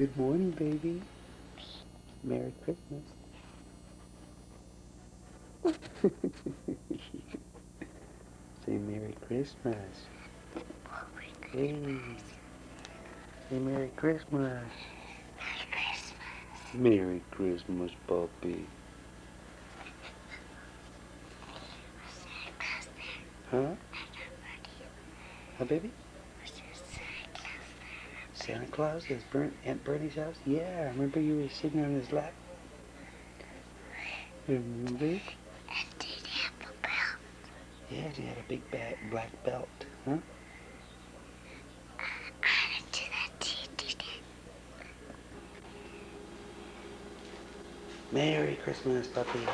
Good morning, baby. Merry Christmas. Say Merry Christmas. Hey. Say Merry Christmas. Merry Christmas, puppy. Huh? Huh, baby? Santa Claus is Bern- Aunt Bernie's house? Yeah, remember you were sitting on his lap? Remember? Yeah, he had a big black belt, huh? I couldn't do that. Merry Christmas, puppy.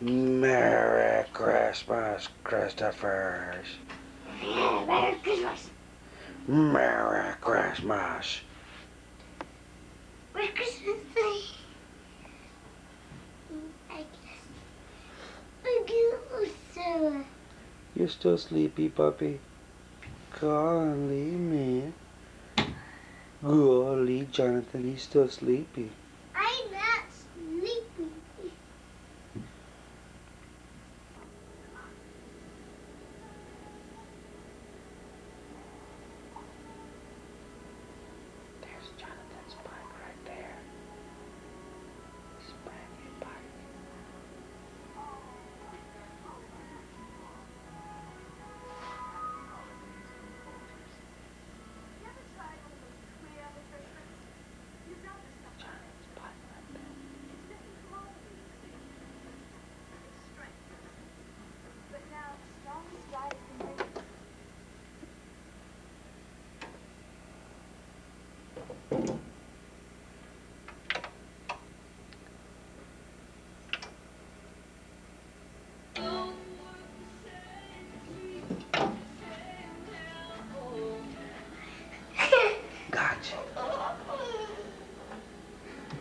Merry Christmas, Christophers. Merry Christmas. Merry Christmas. Merry Christmas. I guess. I. You're still sleepy, puppy. Golly, man. Golly, Jonathan, he's still sleepy. I'm not sleepy.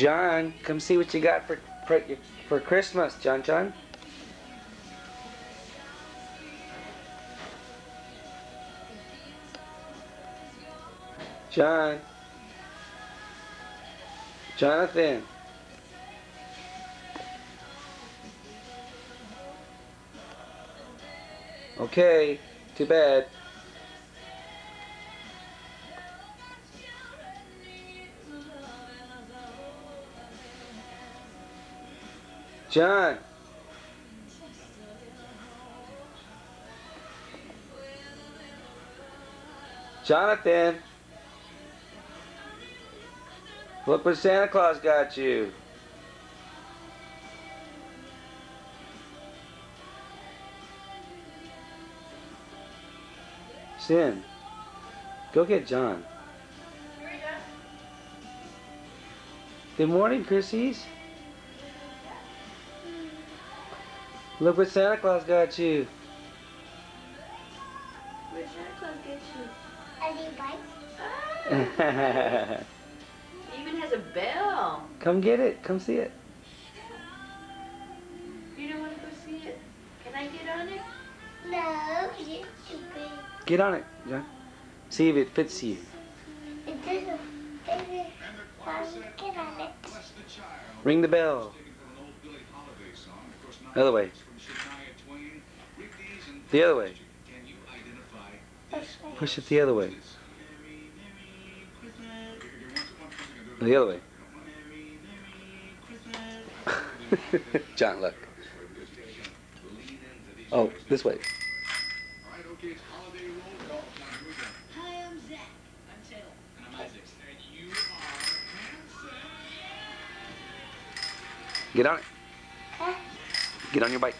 John, come see what you got for for, for Christmas, John John. John. Jonathan. Okay, too bad. John. Jonathan. Look what Santa Claus got you. Sin. Go get John. Good morning, Chrissy's. Look what Santa Claus got you. Where's Santa Claus get you? I think bike. It even has a bell. Come get it. Come see it. You don't want to go see it? Can I get on it? No, you're stupid. Get on it, John. See if it fits you. It doesn't. It doesn't. Get on it. Ring the bell. Other way. The other way. Push it the other way. The other way. John, look. Oh, this way. Hi, I'm Zach. Get on it. Get on your bike.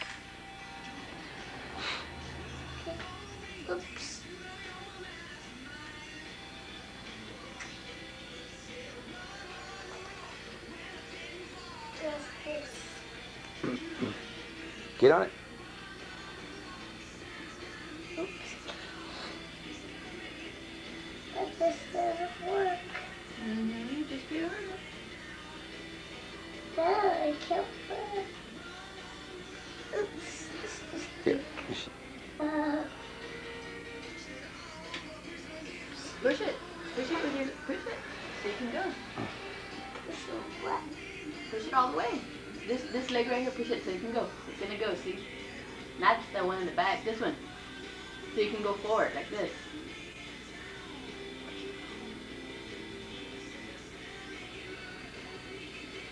Get on it. Go this.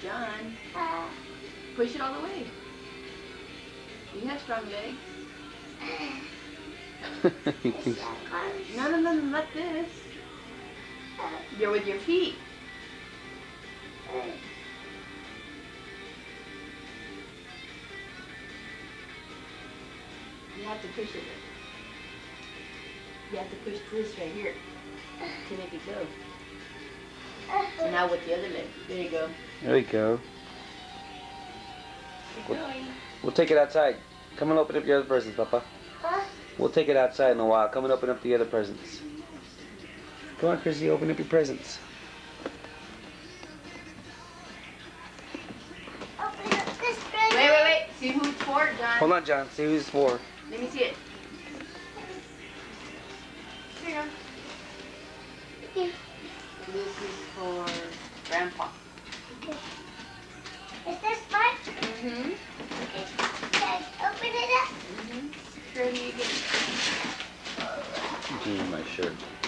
John, Uh, push it all the way. You have strong legs. is that close? No, no, no, no, not this. You're with your feet. You have to push it. You have to push this right here to make it go. So uh-huh. now with the other leg. There you go. There you go. Keep What? going. We'll take it outside. Come and open up your other presents, Papa. Huh? We'll take it outside in a while. Come and open up the other presents. Come on, Chrissy, open up your presents. Open up this present. Wait, wait, wait. See who it's for, John. Hold on, John. See who's for. Let me see it. This is for Grandpa. Is this mine? Mm-hmm. Okay, open it up. Mm-hmm. Sure you get Gee, my shirt.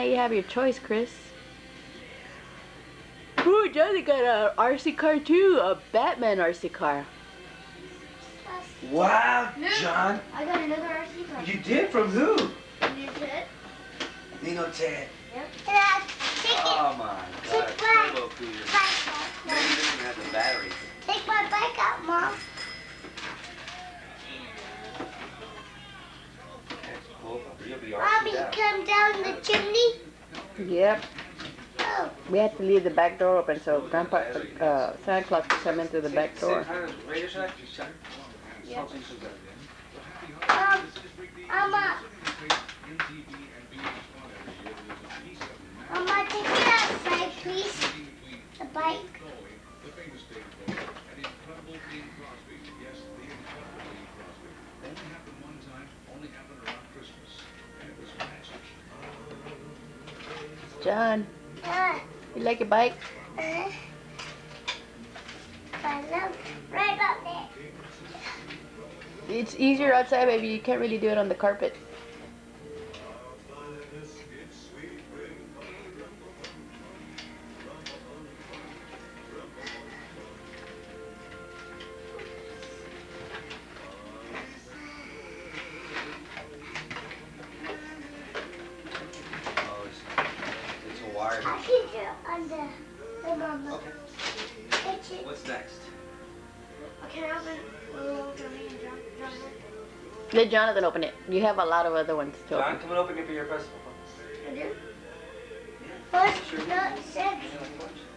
Now you have your choice, Chris. Ooh, Johnny got a RC car too, a Batman RC car. Wow, Look. John. I got another RC car. You did? From who? You did? Nino Ted. Yep. Dad, take. Oh my God, Take a back. turbo cruiser. Bike out, Maybe Mom. this one has a battery. Take my bike out, Mom. Chimney. Yep. Oh, We had to leave the back door open so Grandpa, uh, Santa Claus could come in through the back door. Radio Shack? Yep. um, Mama. Mama, take it outside, please. The bike. John, Uh, you like your bike? uh, I love right up there. It's easier outside, baby. You can't really do it on the carpet. Let Jonathan open it. You have a lot of other ones to John, open. come and open it for your present. I do? First, no, six.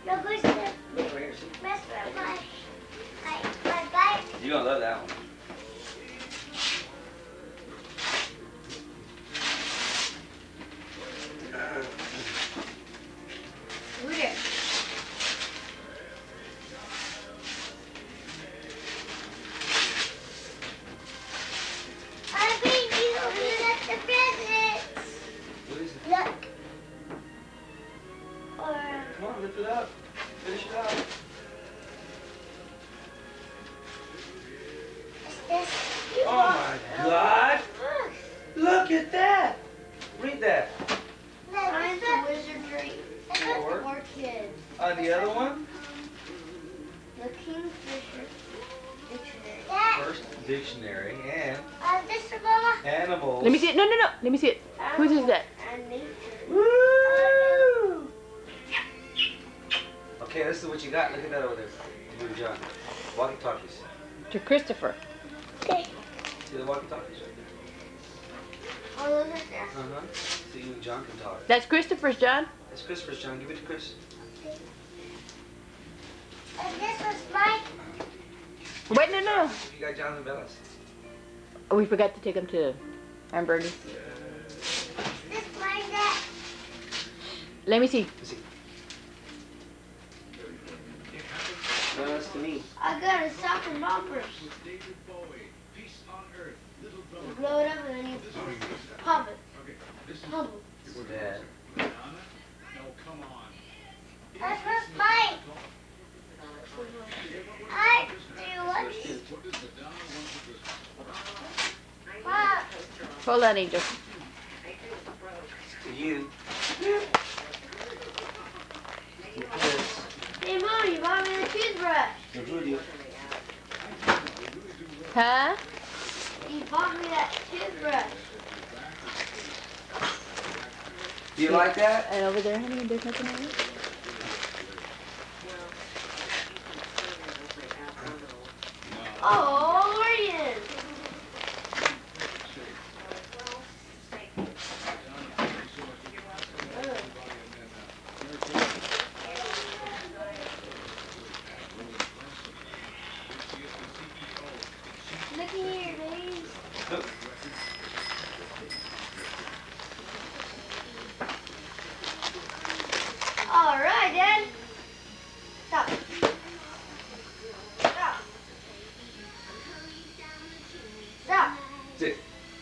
No, go sit. Right here, see? Mess with my, my, my bike. You're gonna love that one. Come on, lift it up. Finish it up. Oh my god! Look at that! Read that. Find the wizardry. Four. Four kids. On the other one? The Kingfisher Dictionary. First dictionary and. Uh, this is Mama. Animals. Let me see it. No, no, no. Let me see it. Whose is that? Okay, this is what you got. Look at that over there. You and John. Walkie talkies. To Christopher. Okay. See the walkie talkies right Oh, those are there. there? Uh huh. So you and John can talk. That's Christopher's, John. That's Christopher's, John. Give it to Chris. And this was mine. Wait, no, no. You got John's and Bella's. Oh, we forgot to take him to Aunt Bernie. This mine that. Let me see. Let's see. No, that's to me. I got a sock and boppers. You blow it up and then you pop it. Pop it. It's Dad. This was mine. I do what? Mom. Hold on, Angel. To you. To Chris. Hey, Mom, you bought me the toothbrush. Huh? You bought me that toothbrush. Do you like that? And over there, honey, there's nothing on it. Oh, Oregon.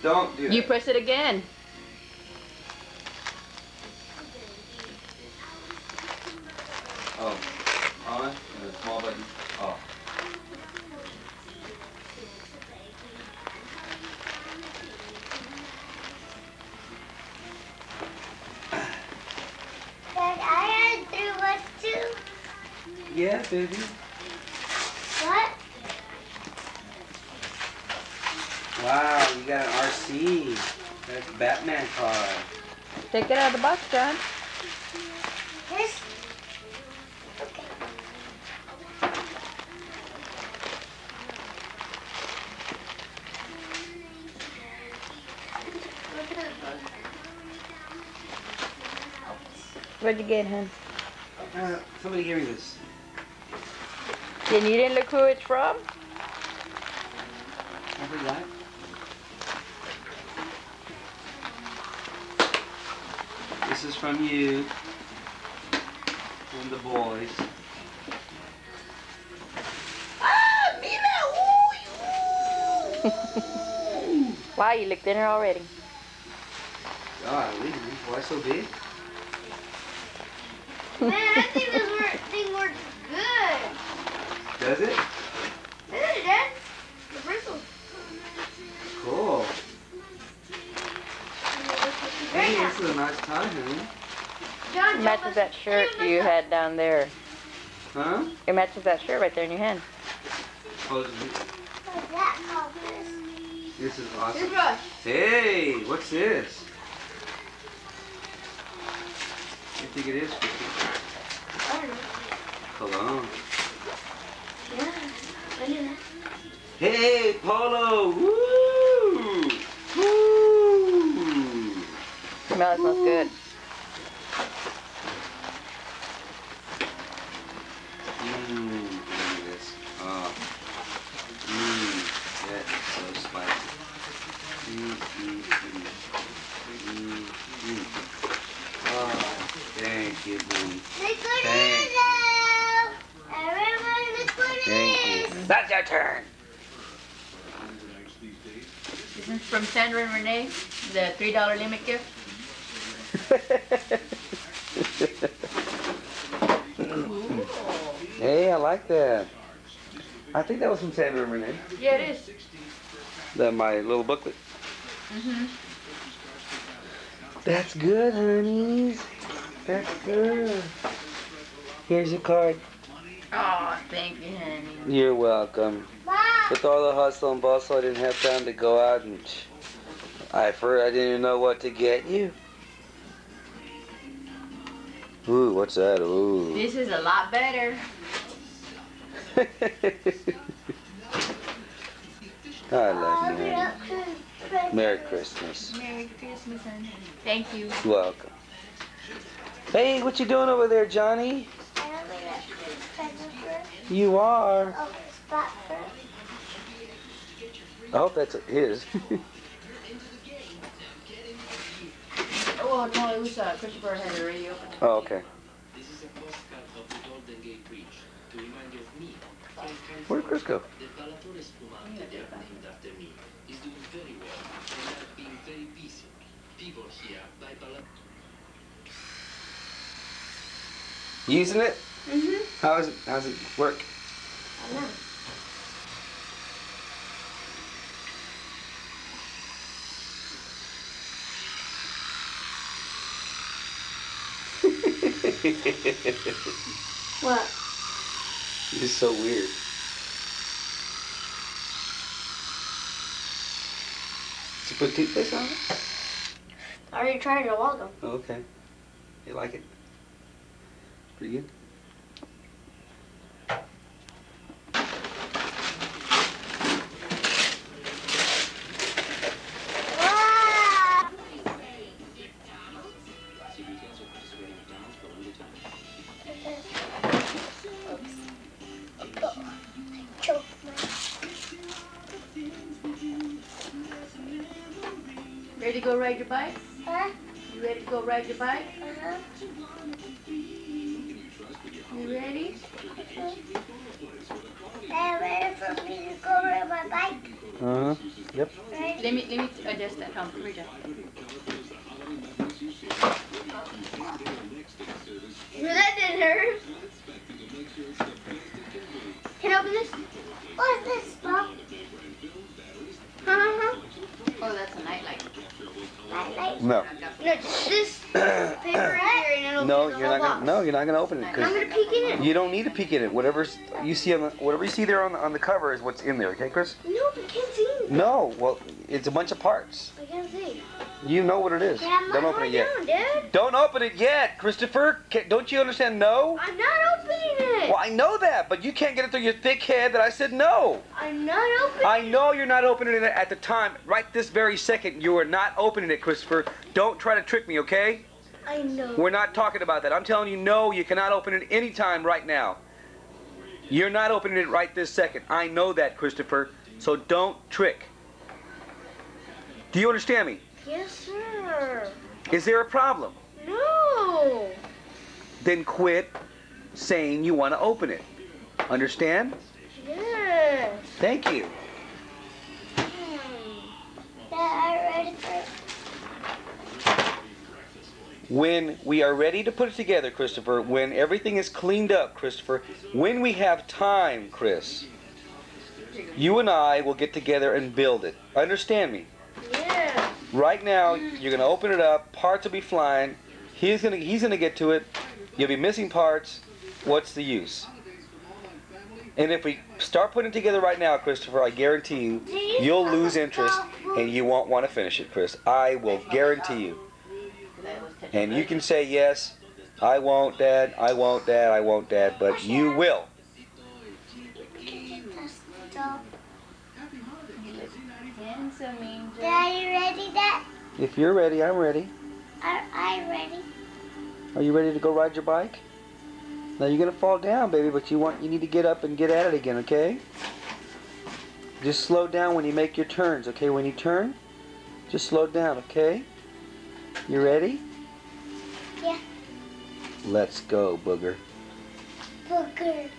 Don't do that. You press it again. Oh. On. And a small button. Oh. Dad, I had three ones too. Yeah, baby. What? Wow, you got an RC. That's a Batman car. Take it out of the box, John. This. Okay. Look at this one. Where'd you get, him? Uh, somebody give me this. Then you didn't look who it's from? From you and the boys. Ah, Mila! wow, you looked in her already. God. Why so big? Matches that shirt you had down there. Huh? It matches that shirt right there in your hand. Oh, What's that called? This. this is awesome. Hey, what's this? What do you think it is? I don't. Cologne. Yeah, I knew that. Hey, Polo! Woo! Woo! Smell it smells good. Mmm, look at this. Oh. Mmm, that is so spicy. Mmm, mmm, mmm. Mmm, mmm. Oh, thank you, honey. Thank it is. Everyone, look what it Thank you. That's your turn. This is from Sandra and Renee, the three dollar limit gift. Hey, I like that. I think that was from Sandra and Renee. Yeah, it is. That my little booklet. Mm-hmm. That's good, honeys. That's good. Here's your card. Oh, thank you, honey. You're welcome. With all the hustle and bustle, I didn't have time to go out and. I for I didn't even know what to get you. Ooh, what's that? Ooh. This is a lot better. I love I'll you. be honey. up to Christmas. Merry Christmas. Merry Christmas, honey. Thank you. You're welcome. Hey, what you doing over there, Johnny? I'll be up to Christmas. You are. Oh, spot first. I hope that's his. Oh, no, it was uh, Christopher had the radio. oh, okay. This is a postcard of the Golden Gate Bridge to remind you of me. Where'd Chris go? The Ballatore Spumante they are named after me is doing very well and I've been very busy. People here buy Ballatore. Using it? Mm-hmm. How's it? How's it work? I don't know. What? It's so weird. Did you put toothpaste on it? I already tried it a while ago. Okay. You like it? Pretty good. Civilians are participating in dance for all the time. Choke my. Ready to go ride your bike? Huh? You ready to go ride your bike? Bike? Uh huh. Yep. Ready? Let me let me adjust that. Come, come here, Jeff. That didn't hurt. Can I open this? What's this, Mom? Uh-huh. Oh, that's a nightlight. Light, light. No. No, just this paper here and it'll No, be the you're whole not gonna. No, you're not gonna open it I'm gonna peek in it. you don't need to peek in it. Whatever's you see on the whatever you see there on the, on the cover is what's in there. Okay, Chris? No, I can't see. No. Well, it's a bunch of parts. I can't see. You know what it is. Yeah, Don't open it yet. down, Dad. Don't open it yet, Christopher. Ca- Don't you understand? No. I'm not opening it. Well, I know that, but you can't get it through your thick head that I said no. I'm not opening I know you're not opening it at the time. Right this very second, you are not opening it, Christopher. Don't try to trick me, okay? I know. We're not talking about that. I'm telling you, no, you cannot open it anytime right now. You're not opening it right this second. I know that, Christopher. So don't trick. Do you understand me? Yes, sir. Is there a problem? No. Then quit saying you want to open it. Understand? Yes. Thank you. Hmm. Dad, are you ready for When we are ready to put it together, Christopher, when everything is cleaned up, Christopher, when we have time, Chris, you and I will get together and build it. Understand me? Yeah. Right now, you're gonna open it up. Parts will be flying. He's gonna he's gonna get to it. You'll be missing parts. What's the use? And if we start putting it together right now, Christopher, I guarantee you, you'll lose interest and you won't want to finish it, Chris. I will guarantee you. And you can say yes, I won't, Dad. I won't, Dad. I won't, Dad. But you will. Dad, you ready, Dad? If you're ready, I'm ready. Are I ready? Are you ready to go ride your bike? Now you're gonna fall down, baby, but you want you need to get up and get at it again, okay? Just slow down when you make your turns, okay? When you turn, just slow down, okay? You ready? Yeah. Let's go, booger. Booger.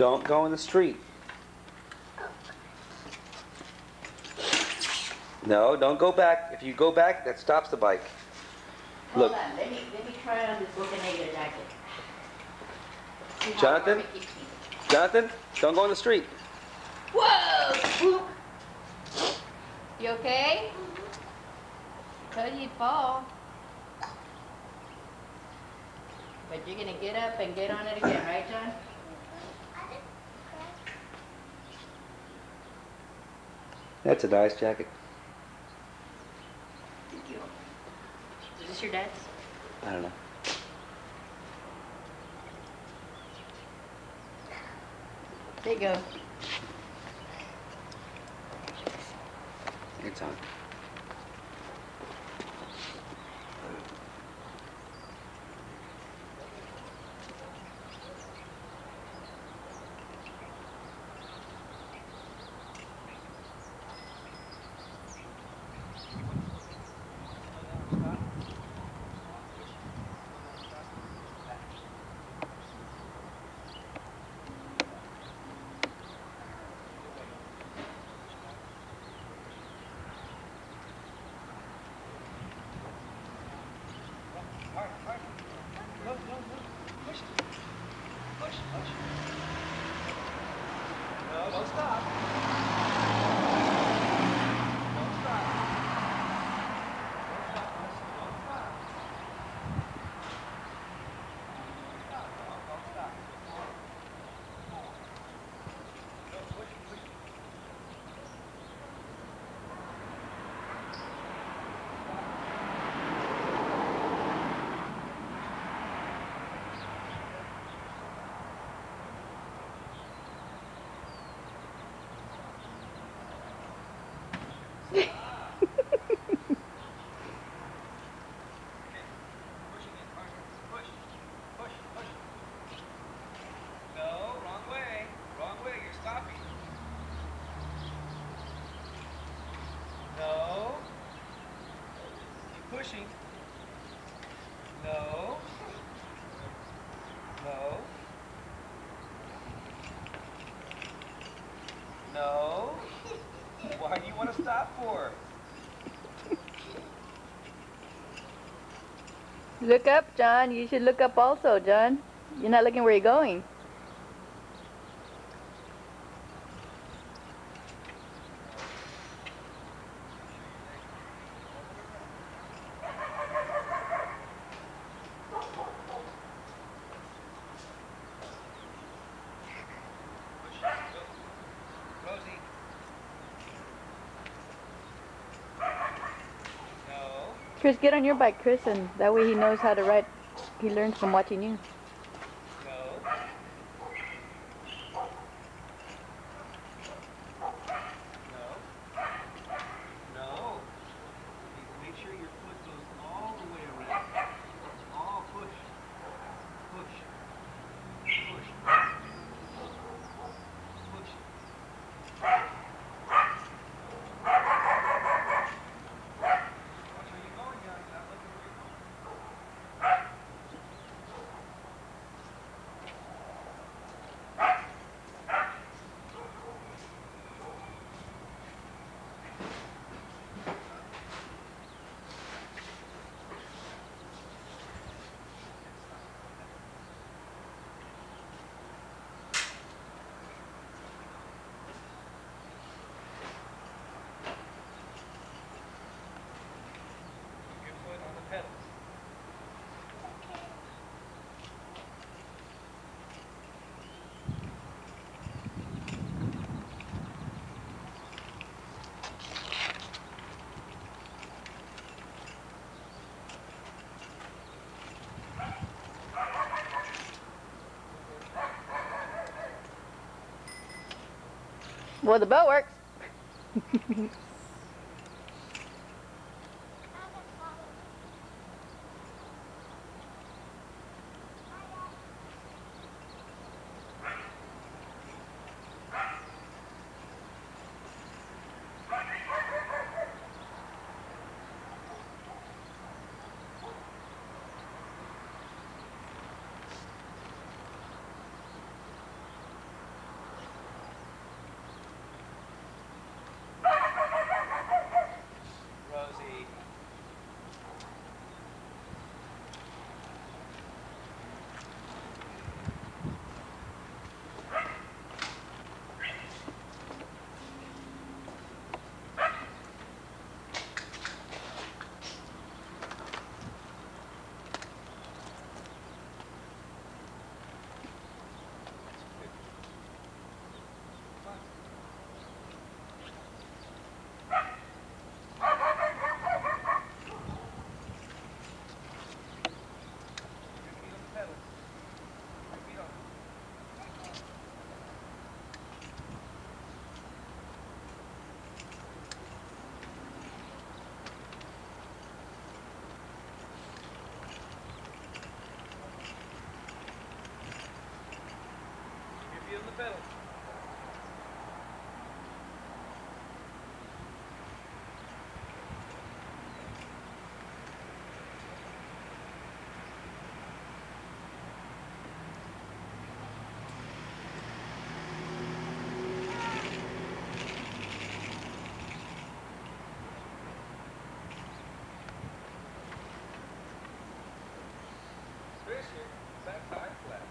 Don't go in the street. No, don't go back. If you go back, that stops the bike. Hold Look. on, let me, let me try on this Bocanegra jacket. See how Jonathan? warm it keeps me. Jonathan, don't go in the street. Whoa! You okay? Told you you'd fall. But you're gonna get up and get on it again, right, John? That's a nice jacket. Thank you. Is this your dad's? I don't know. There you go. It's on. Look up, John. You should look up also, John. You're not looking where you're going. Rosie. No. Chris, get on your bike, Chris, and that way he knows how to ride. He learns from watching you. No. No. No. Make sure your foot goes all the way around. All push. Push. Push. Push. Watch where you're going, young. Not looking where you're going. Keep your foot on the pedals. Well, the boat works. Pedal. Chris, your back tire flat.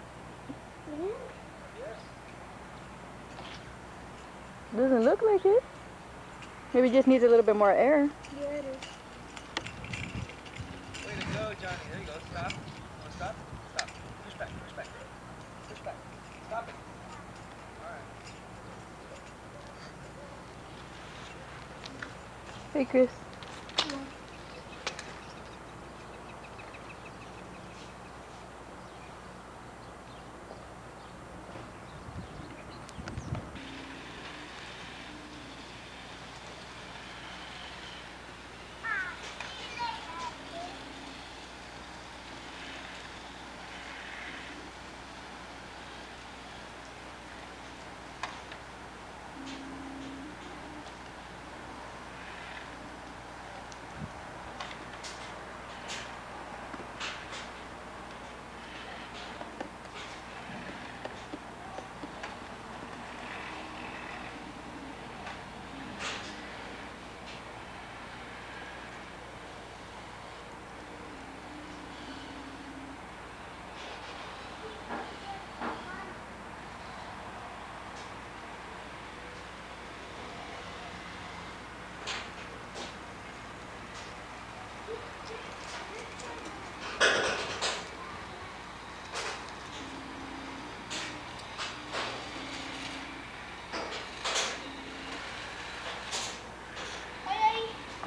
Yes. Doesn't look like it. Maybe it just needs a little bit more air. Yeah, it is. Way to go, Johnny. There you go. Stop. Stop? Stop. Push back. Push back. Push back. Stop it. All right. Hey, Chris.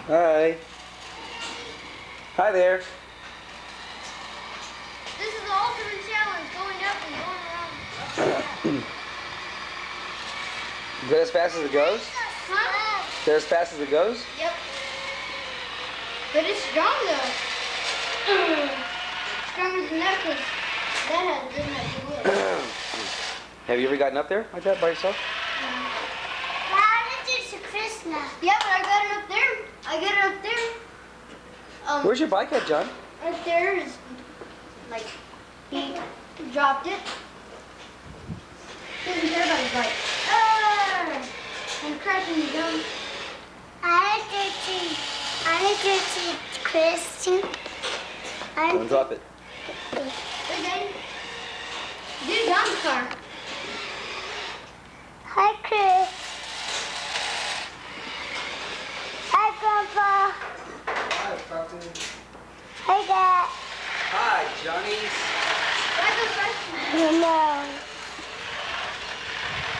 Hey, Hi. Hi there. this is the ultimate challenge, going up and going around. Is that as fast as it goes? Huh? Is that as fast as it goes? Yep. But it's strong though. Stronger than that because that has doesn't have. Have you ever gotten up there like that by yourself? How did you to Krishna? Yeah, but I got it up there. I got it up there. Um, Where's your bike at, John? right there is like he dropped it. Doesn't care about his bike. Ah! I'm crashing the gun. I did to I did to Christian. I Don't drop it. Okay. Get John's car. Hi, Chris. Hi, Grandpa. Hi, Captain. Hi, Dad. Hi, Johnny's. I go first. Hello.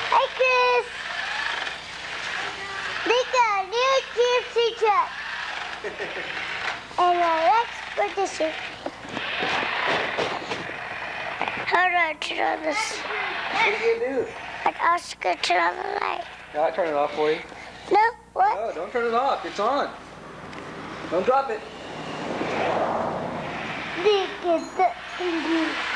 Hi, Chris. Look at new gypsy truck. and a expedition. How do I turn on this? What are you gonna do? An Oscar turn on the light. I'll turn it off for you. No, what? No, don't turn it off. It's on. Don't drop it. Look at the thingy.